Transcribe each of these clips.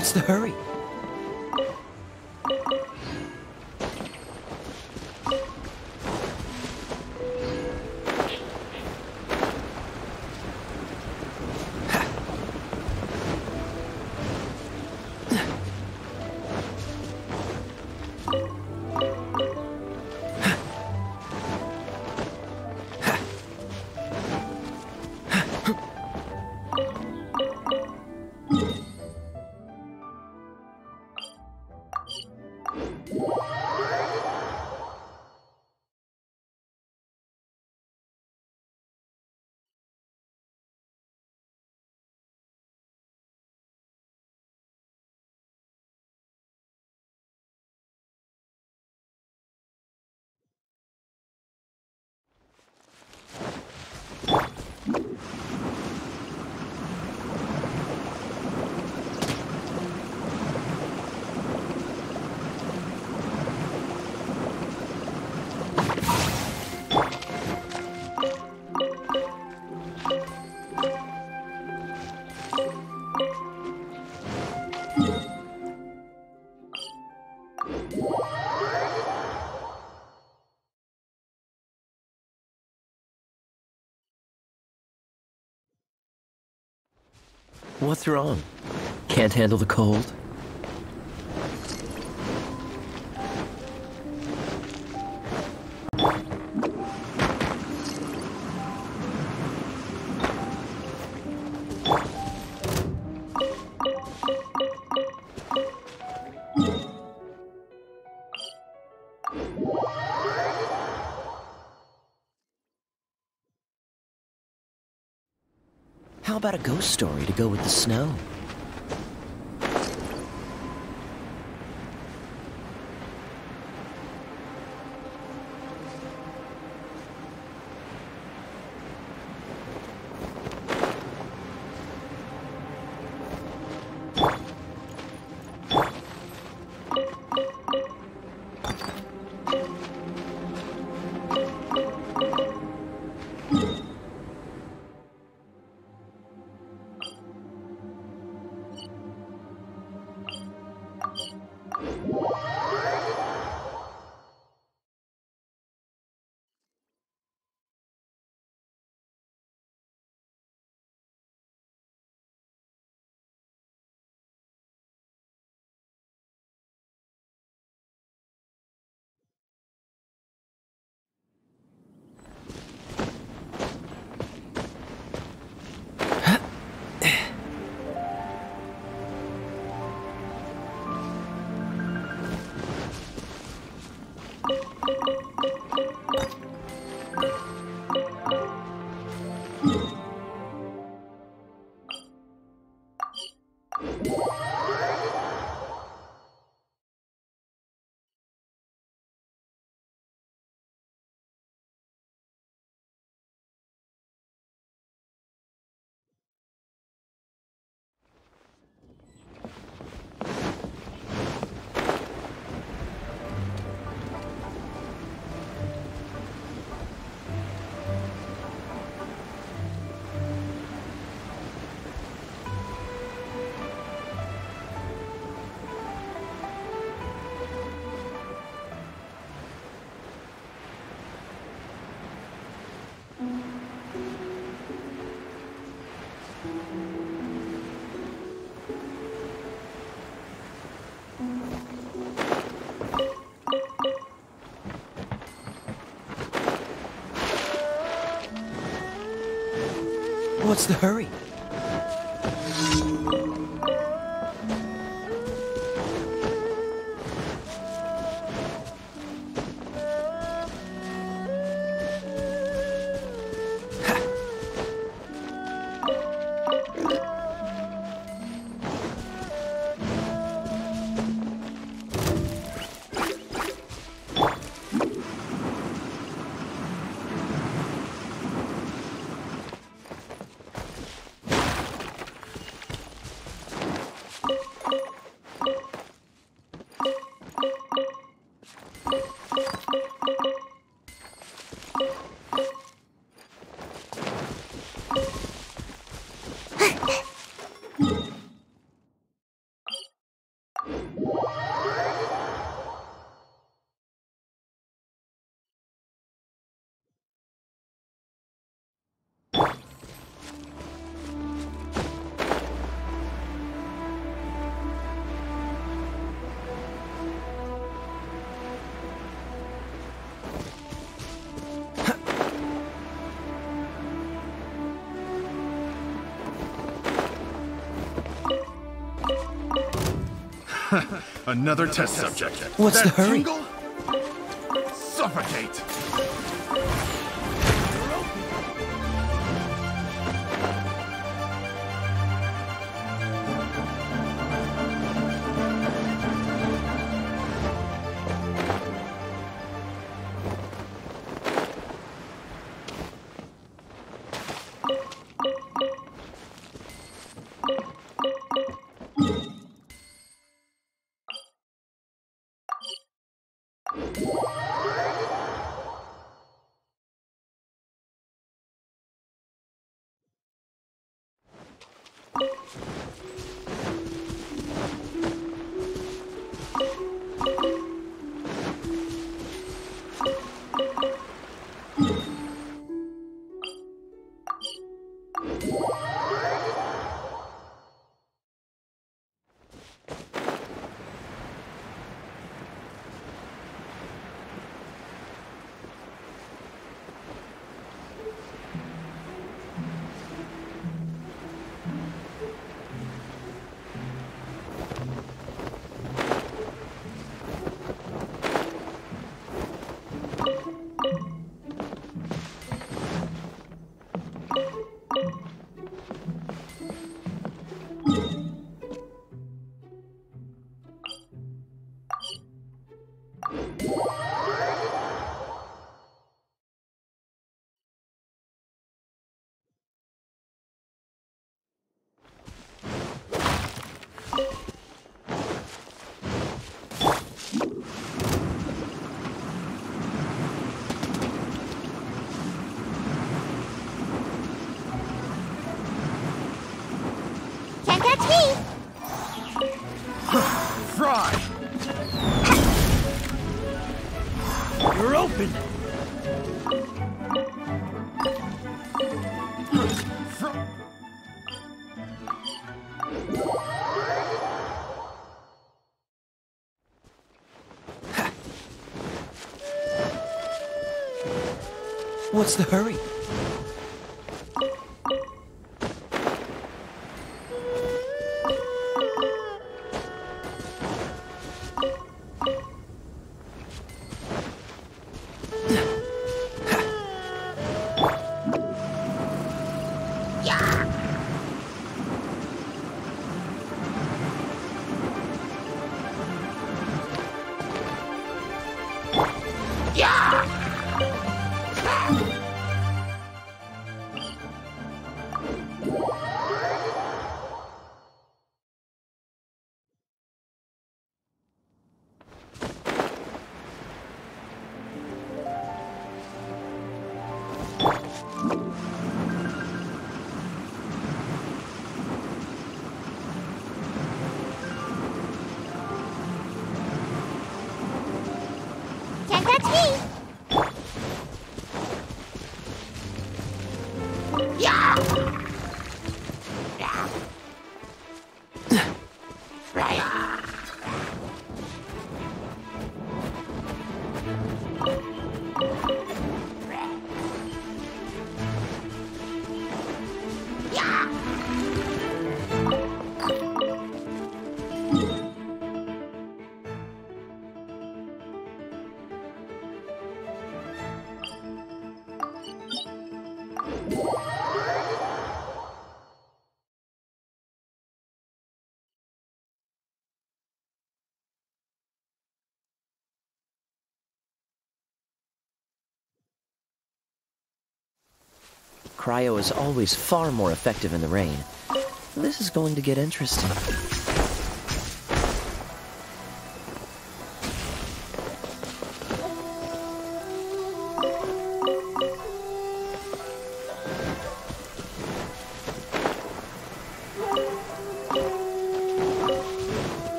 What's the hurry? What's wrong? Can't handle the cold? About a ghost story to go with the snow? What's the hurry? Another test subject. What's that the hurry? What's the hurry? Cryo is always far more effective in the rain. This is going to get interesting.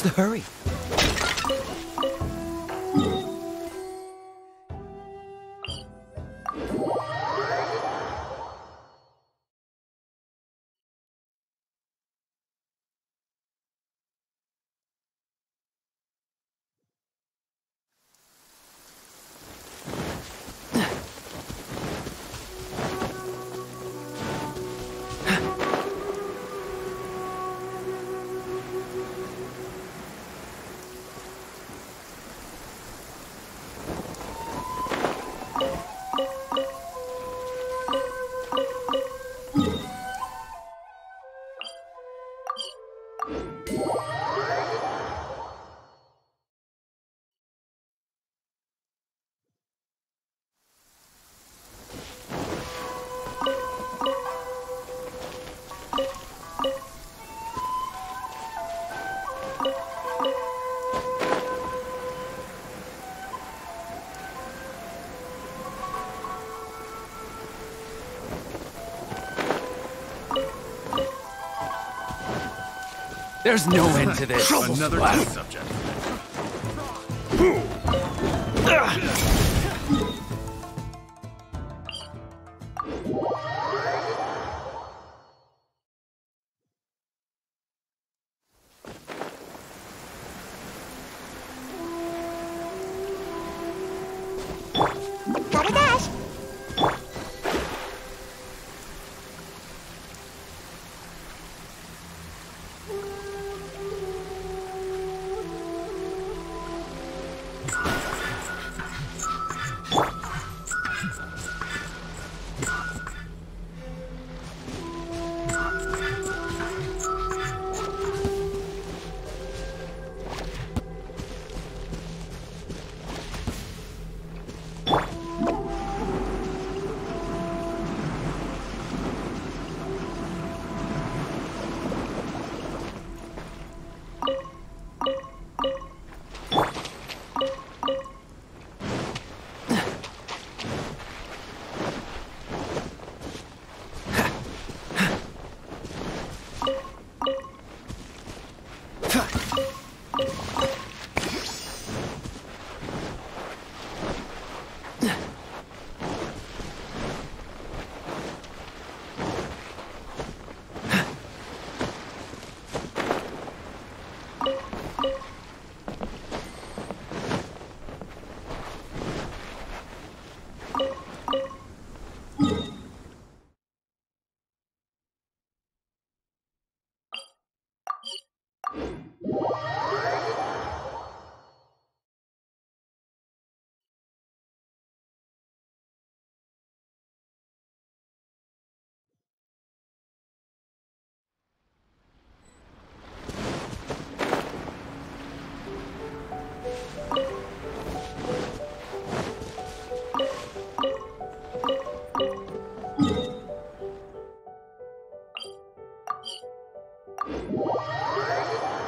What's the hurry? There's no end to this. Another subject. Dash.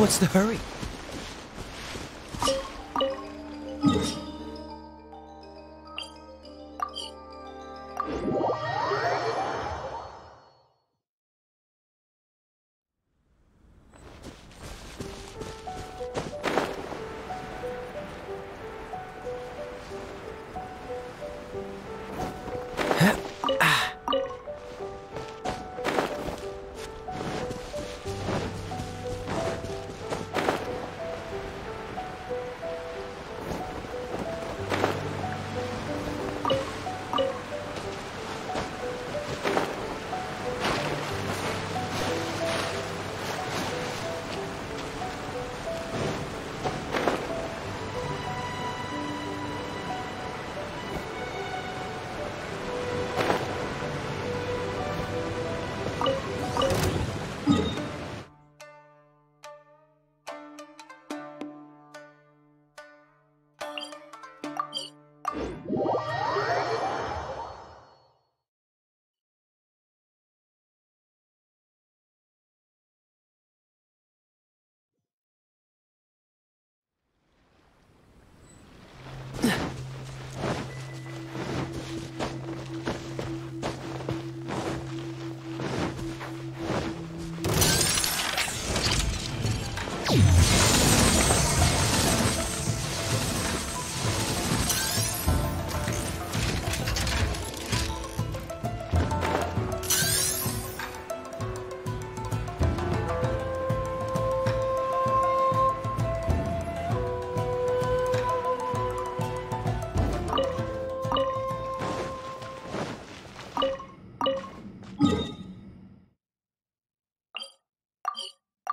What's the hurry?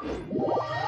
you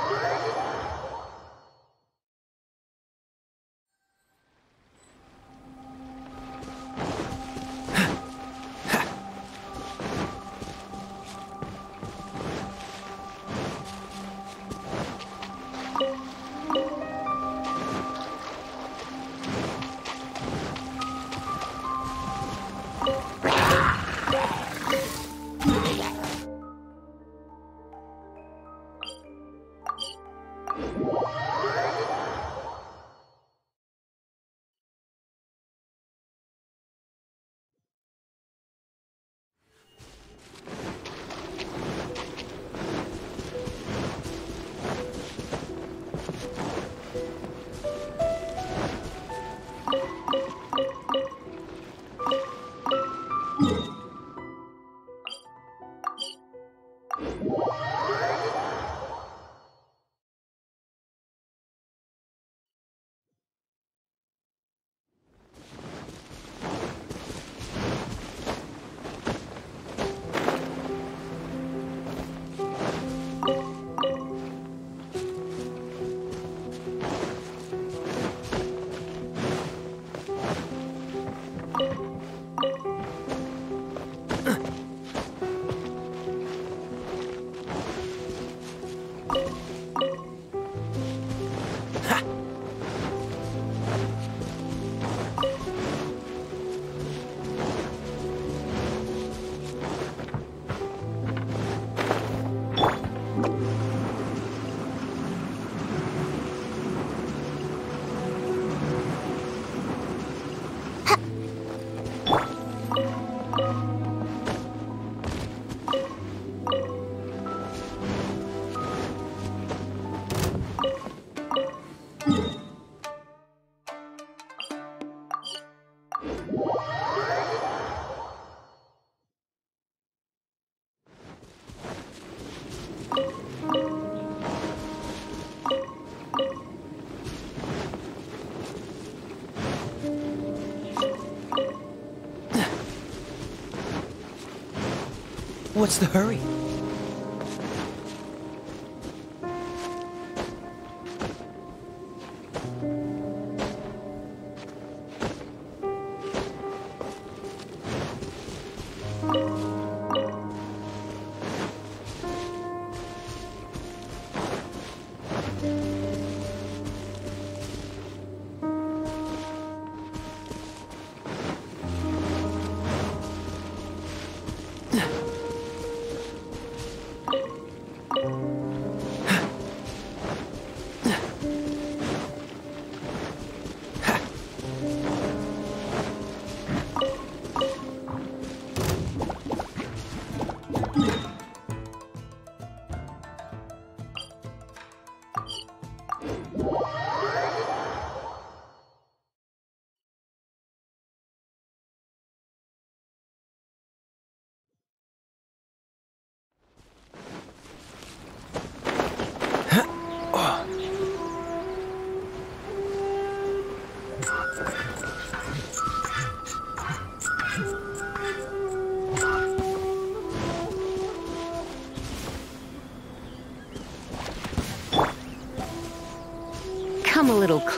What's the hurry?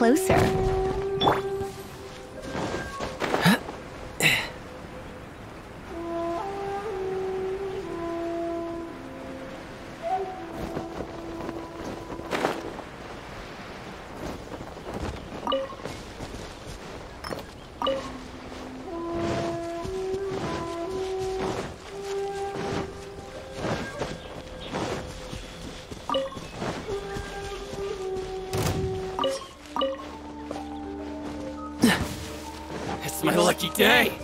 Closer. Day!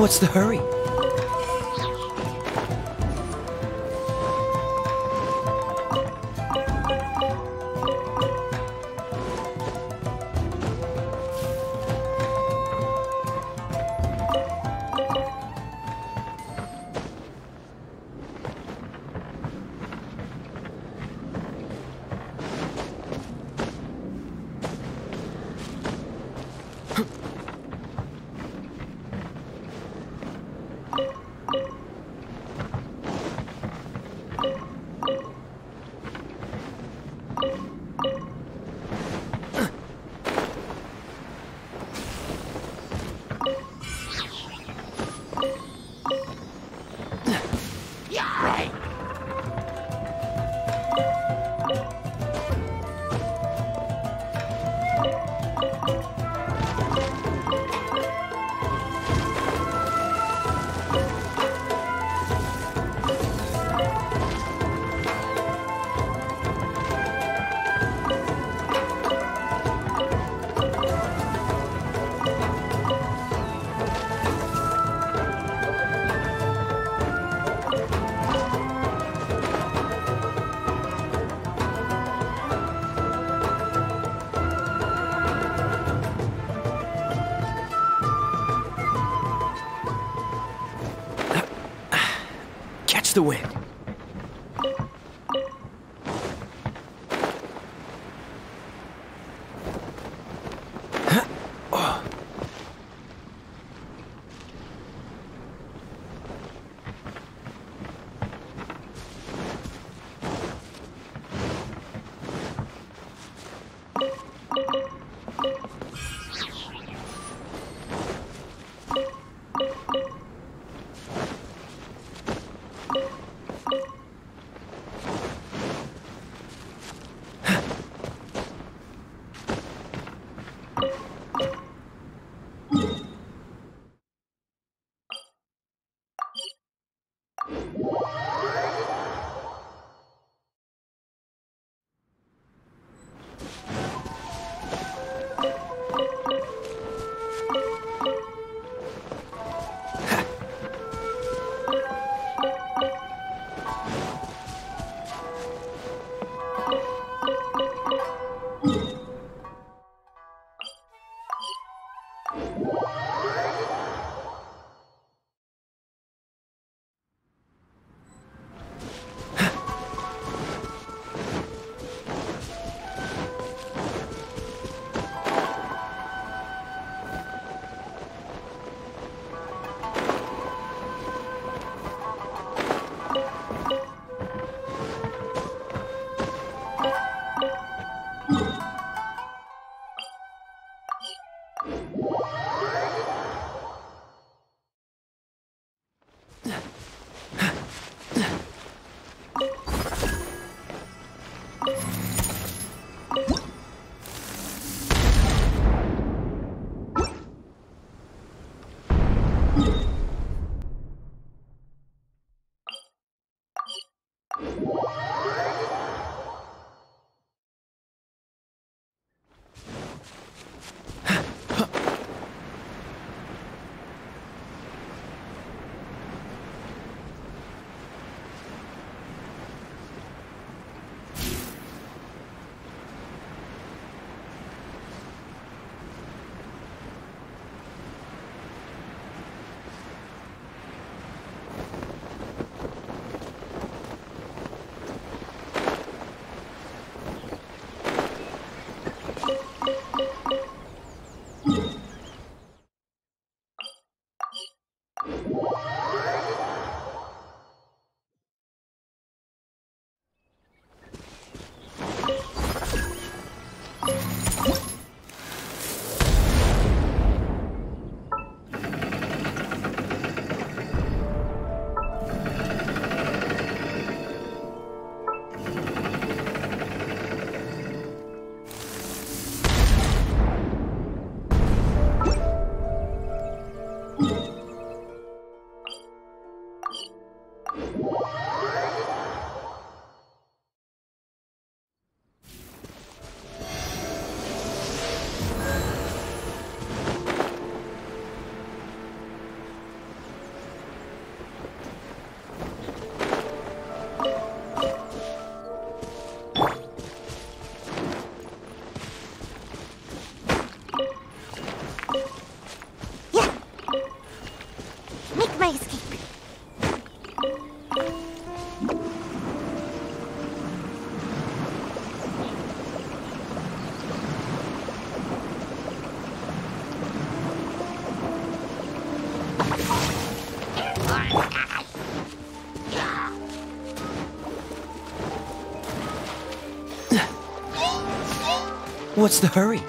What's the hurry? What's the hurry?